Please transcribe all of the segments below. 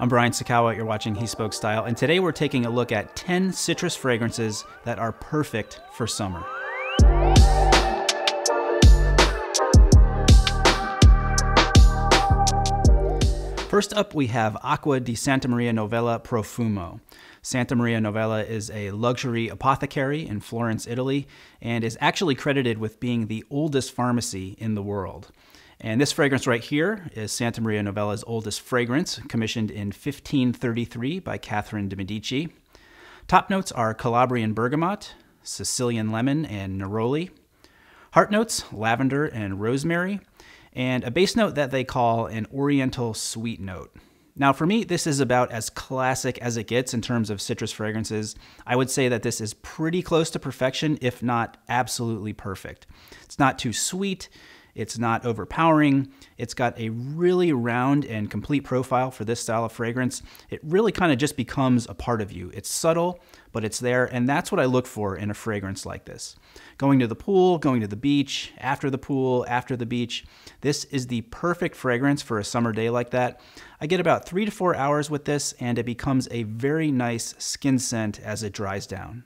I'm Brian Sacawa, you're watching He Spoke Style, and today we're taking a look at 10 citrus fragrances that are perfect for summer. First up, we have Acqua di Santa Maria Novella Profumo. Santa Maria Novella is a luxury apothecary in Florence, Italy, and is actually credited with being the oldest pharmacy in the world. And this fragrance right here is Santa Maria Novella's oldest fragrance, commissioned in 1533 by Catherine de' Medici. Top notes are Calabrian bergamot, Sicilian lemon, and neroli. Heart notes, lavender and rosemary. And a base note that they call an oriental sweet note. Now, for me, this is about as classic as it gets in terms of citrus fragrances. I would say that this is pretty close to perfection, if not absolutely perfect. It's not too sweet, it's not overpowering. It's got a really round and complete profile for this style of fragrance. It really kind of just becomes a part of you. It's subtle, but it's there, and that's what I look for in a fragrance like this. Going to the pool, going to the beach, after the pool, after the beach. This is the perfect fragrance for a summer day like that. I get about three to four hours with this, and it becomes a very nice skin scent as it dries down.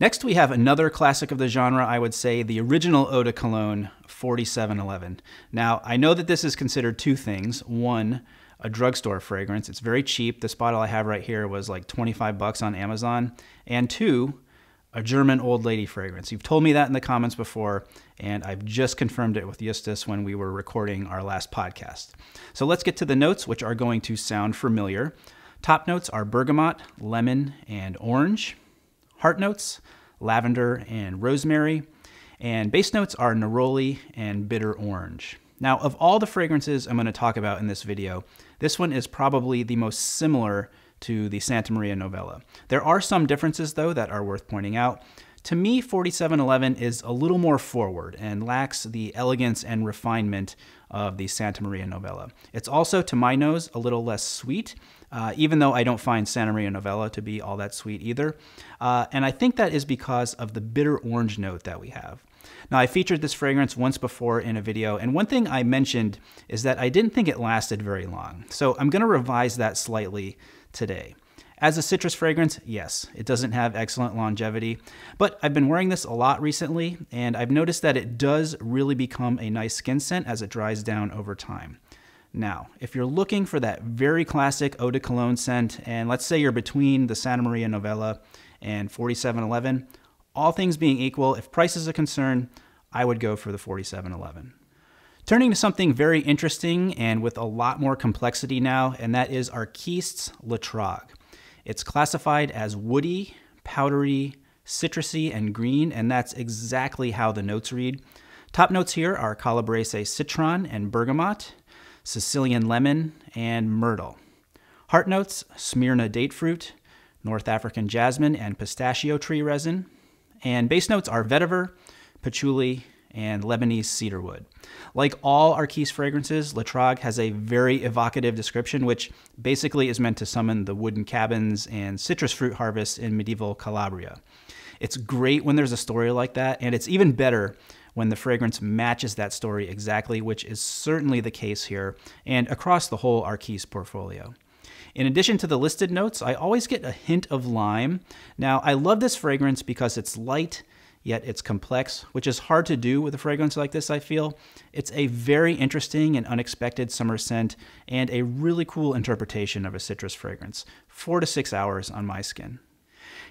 Next, we have another classic of the genre, I would say, the original Eau de Cologne 4711. Now, I know that this is considered two things. One, a drugstore fragrance. It's very cheap. This bottle I have right here was like 25 bucks on Amazon. And two, a German old lady fragrance. You've told me that in the comments before, and I've just confirmed it with Justus when we were recording our last podcast. So let's get to the notes, which are going to sound familiar. Top notes are bergamot, lemon, and orange. Heart notes, lavender and rosemary. And base notes are neroli and bitter orange. Now, of all the fragrances I'm going to talk about in this video, this one is probably the most similar to the Santa Maria Novella. There are some differences, though, that are worth pointing out. To me, 4711 is a little more forward and lacks the elegance and refinement of the Santa Maria Novella. It's also, to my nose, a little less sweet, uh, even though I don't find Santa Maria Novella to be all that sweet either. Uh, and I think that is because of the bitter orange note that we have. Now, I featured this fragrance once before in a video, and one thing I mentioned is that I didn't think it lasted very long. So I'm going to revise that slightly today. As a citrus fragrance, yes, it doesn't have excellent longevity, but I've been wearing this a lot recently, and I've noticed that it does really become a nice skin scent as it dries down over time. Now, if you're looking for that very classic eau de cologne scent, and let's say you're between the Santa Maria Novella and 4711, all things being equal, if price is a concern, I would go for the 4711. Turning to something very interesting and with a lot more complexity now, and that is Arquiste's L'Etrog. It's classified as woody, powdery, citrusy, and green, and that's exactly how the notes read. Top notes here are Calabrese citron and bergamot, Sicilian lemon, and myrtle. Heart notes Smyrna date fruit, North African jasmine, and pistachio tree resin. And base notes are vetiver, patchouli, and Lebanese cedarwood. Like all Arquiste fragrances, L'Etrog has a very evocative description, which basically is meant to summon the wooden cabins and citrus fruit harvests in medieval Calabria. It's great when there's a story like that, and it's even better when the fragrance matches that story exactly, which is certainly the case here and across the whole Arquiste portfolio. In addition to the listed notes, I always get a hint of lime. Now, I love this fragrance because it's light yet it's complex, which is hard to do with a fragrance like this, I feel. It's a very interesting and unexpected summer scent and a really cool interpretation of a citrus fragrance. Four to six hours on my skin.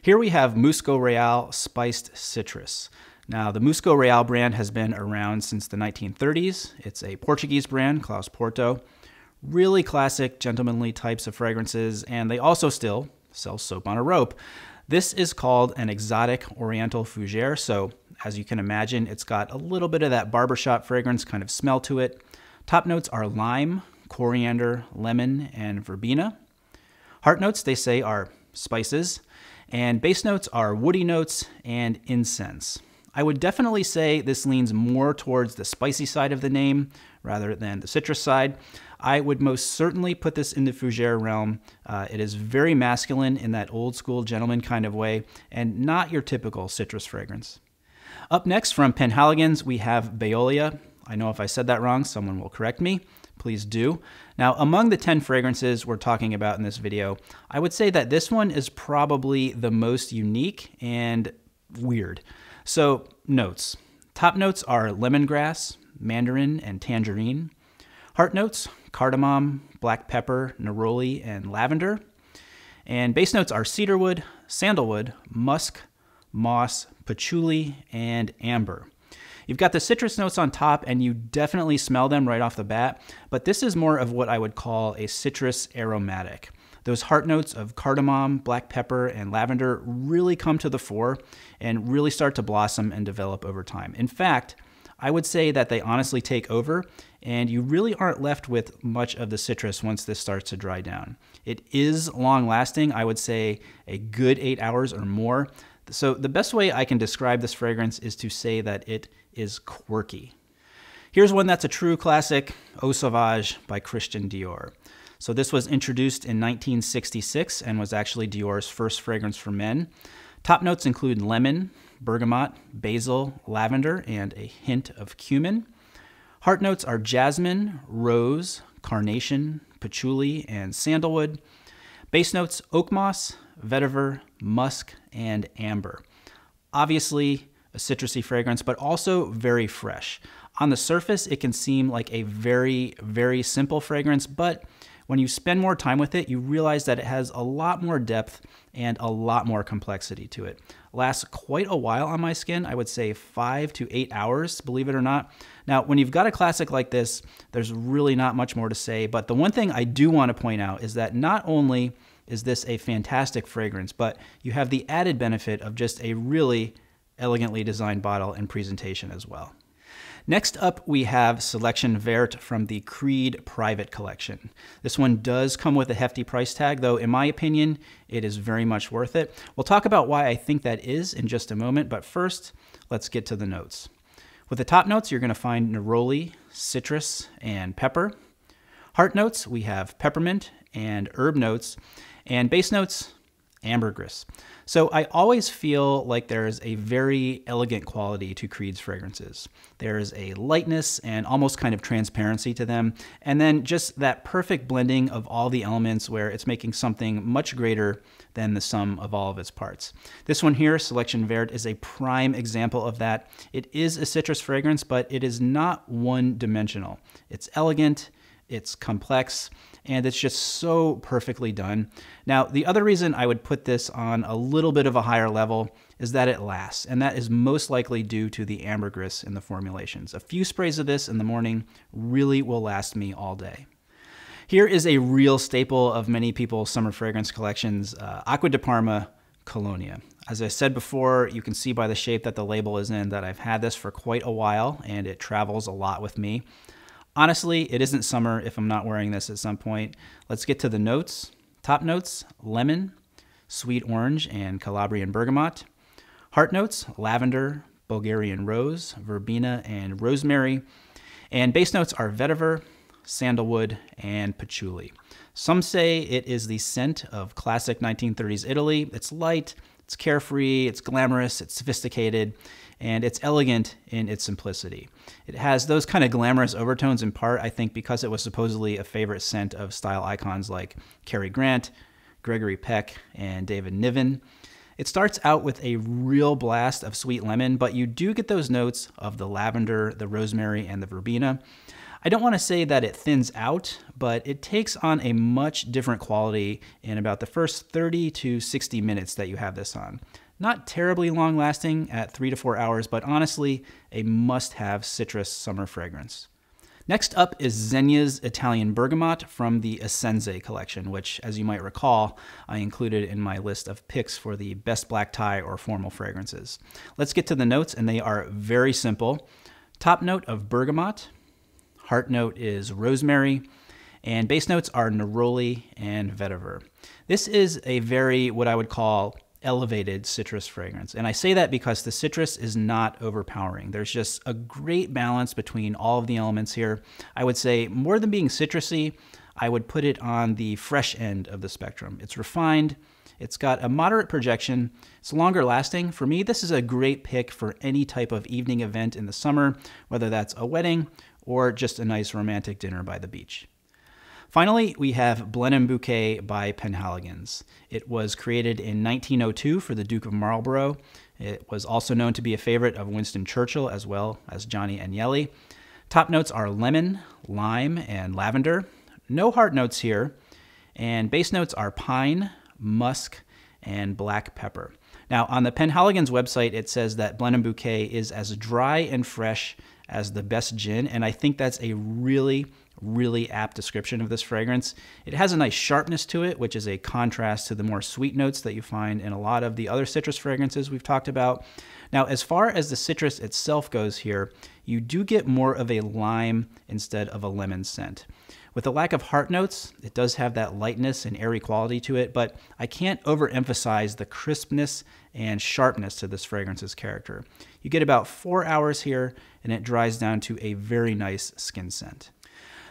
Here we have Musgo Real Spiced Citrus. Now, the Musgo Real brand has been around since the 1930s. It's a Portuguese brand, Claus Porto. Really classic, gentlemanly types of fragrances, and they also still sell soap on a rope. This is called an exotic oriental fougere. So as you can imagine, it's got a little bit of that barbershop fragrance kind of smell to it. Top notes are lime, coriander, lemon, and verbena. Heart notes, they say, are spices. And base notes are woody notes and incense. I would definitely say this leans more towards the spicy side of the name rather than the citrus side. I would most certainly put this in the fougere realm. Uh, it is very masculine in that old school gentleman kind of way, and not your typical citrus fragrance. Up next from Penhaligon's, we have Bayolea. I know if I said that wrong, someone will correct me. please do. Now, among the 10 fragrances we're talking about in this video, I would say that this one is probably the most unique and weird. So, notes. Top notes are lemongrass, mandarin, and tangerine. Heart notes, cardamom, black pepper, neroli, and lavender. And base notes are cedarwood, sandalwood, musk, moss, patchouli, and amber. You've got the citrus notes on top, and you definitely smell them right off the bat, but this is more of what I would call a citrus aromatic. Those heart notes of cardamom, black pepper, and lavender really come to the fore and really start to blossom and develop over time. In fact, I would say that they honestly take over, and you really aren't left with much of the citrus once this starts to dry down. It is long lasting, I would say a good eight hours or more. So, the best way I can describe this fragrance is to say that it is quirky. Here's one that's a true classic Eau Sauvage by Christian Dior. So, this was introduced in 1966 and was actually Dior's first fragrance for men. Top notes include lemon, bergamot, basil, lavender, and a hint of cumin. Heart notes are jasmine, rose, carnation, patchouli, and sandalwood. Base notes oak moss, vetiver, musk, and amber. Obviously, a citrusy fragrance, but also very fresh. On the surface, it can seem like a very, very simple fragrance, but when you spend more time with it, you realize that it has a lot more depth and a lot more complexity to it. Lasts quite a while on my skin, I would say five to eight hours, believe it or not. Now, when you've got a classic like this, there's really not much more to say, but the one thing I do want to point out is that not only is this a fantastic fragrance, but you have the added benefit of just a really elegantly designed bottle and presentation as well. Next up, we have Selection Verte from the Creed Private Collection. This one does come with a hefty price tag, though in my opinion, it is very much worth it. We'll talk about why I think that is in just a moment, but first, let's get to the notes. With the top notes, you're going to find neroli, citrus, and pepper. Heart notes, we have peppermint and herb notes. And base notes, ambergris. So I always feel like there's a very elegant quality to Creed's fragrances. There's a lightness and almost kind of transparency to them, and then just that perfect blending of all the elements where it's making something much greater than the sum of all of its parts. This one here, Selection Verte, is a prime example of that. It is a citrus fragrance, but it is not one dimensional. It's elegant, it's complex, and it's just so perfectly done. Now, the other reason I would put this on a little bit of a higher level is that it lasts, and that is most likely due to the ambergris in the formulations. A few sprays of this in the morning really will last me all day. Here is a real staple of many people's summer fragrance collections, uh, Acqua di Parma Colonia. As I said before, you can see by the shape that the label is in that I've had this for quite a while and it travels a lot with me. Honestly, it isn't summer if I'm not wearing this at some point. Let's get to the notes. Top notes lemon, sweet orange, and Calabrian bergamot. Heart notes lavender, Bulgarian rose, verbena, and rosemary. And base notes are vetiver, sandalwood, and patchouli. Some say it is the scent of classic 1930s Italy. It's light, it's carefree, it's glamorous, it's sophisticated, and it's elegant in its simplicity. It has those kind of glamorous overtones in part, I think, because it was supposedly a favorite scent of style icons like Cary Grant, Gregory Peck, and David Niven. It starts out with a real blast of sweet lemon, but you do get those notes of the lavender, the rosemary, and the verbena. I don't want to say that it thins out, but it takes on a much different quality in about the first 30 to 60 minutes that you have this on. Not terribly long lasting at three to four hours, but honestly, a must have citrus summer fragrance. Next up is Zegna's Italian Bergamot from the Essenze collection, which, as you might recall, I included in my list of picks for the best black tie or formal fragrances. Let's get to the notes, and they are very simple. Top note of bergamot, heart note is rosemary, and base notes are neroli and vetiver. This is a very, what I would call, elevated citrus fragrance. And I say that because the citrus is not overpowering. There's just a great balance between all of the elements here. I would say more than being citrusy, I would put it on the fresh end of the spectrum. It's refined, it's got a moderate projection, it's longer lasting. For me, this is a great pick for any type of evening event in the summer, whether that's a wedding or just a nice romantic dinner by the beach. Finally, we have Blenheim Bouquet by Penhaligon's. It was created in 1902 for the Duke of Marlborough. It was also known to be a favorite of Winston Churchill as well as Johnny Agnelli. Top notes are lemon, lime, and lavender. No heart notes here. And base notes are pine, musk, and black pepper. Now, on the Penhaligon's website, it says that Blenheim Bouquet is as dry and fresh as the best gin, and I think that's a really, really apt description of this fragrance. It has a nice sharpness to it, which is a contrast to the more sweet notes that you find in a lot of the other citrus fragrances we've talked about. Now, as far as the citrus itself goes here, you do get more of a lime instead of a lemon scent. With the lack of heart notes, it does have that lightness and airy quality to it, but I can't overemphasize the crispness and sharpness to this fragrance's character. You get about four hours here, and it dries down to a very nice skin scent.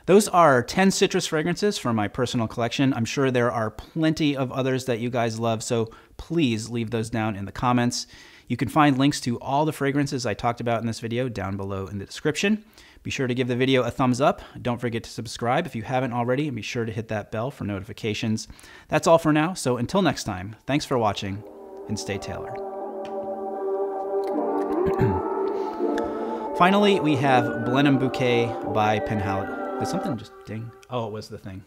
Those are 10 citrus fragrances from my personal collection. I'm sure there are plenty of others that you guys love, so please leave those down in the comments. You can find links to all the fragrances I talked about in this video down below in the description. Be sure to give the video a thumbs up. Don't forget to subscribe if you haven't already, and be sure to hit that bell for notifications. That's all for now, so until next time, thanks for watching, and stay tailored. Finally, we have Blenheim Bouquet by Penhal. Did something just ding? Oh, it was the thing.